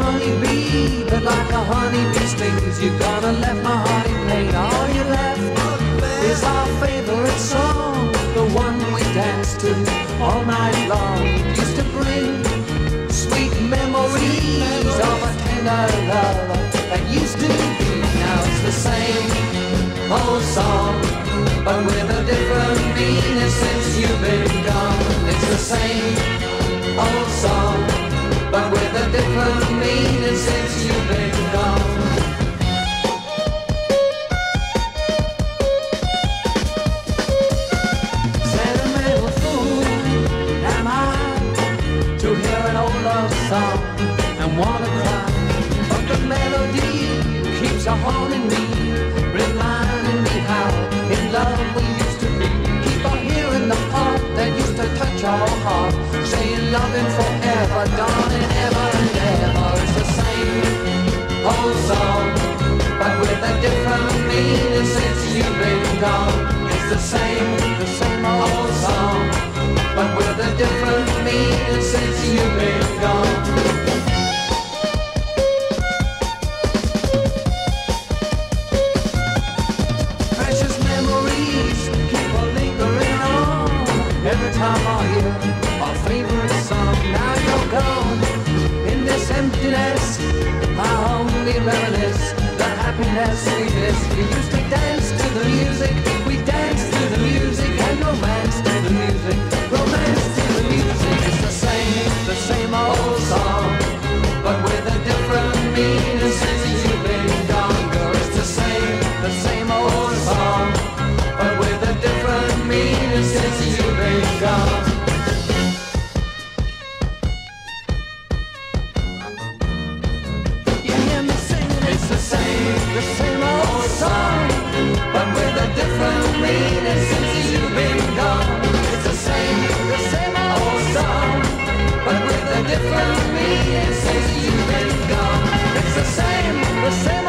honeybee, but like a honeybee stings, you've gonna left my heart in pain. All you left is our favorite song, the one we danced to all night long. Used to bring sweet memories of a tender love that used to be. Now it's the same old song, but with a different meaning since you've been gone. It's the same song and wanna cry, but the melody keeps a haunting me, reminding me how in love we used to be. Keep on hearing the part that used to touch our heart, saying loving forever, darling, ever and ever. It's the same old song, but with a different meaning since you've been gone. It's the same, the same time I hear our favorite song. Now you're gone. In this emptiness, I only reminisce the happiness we missed. We used to dance to the music. We danced to the music and romance to the music. Romance to the music. It's the same, the same old song, but with a different meaning since you've been gone. Girl, it's the same, the same old song. the same, the same.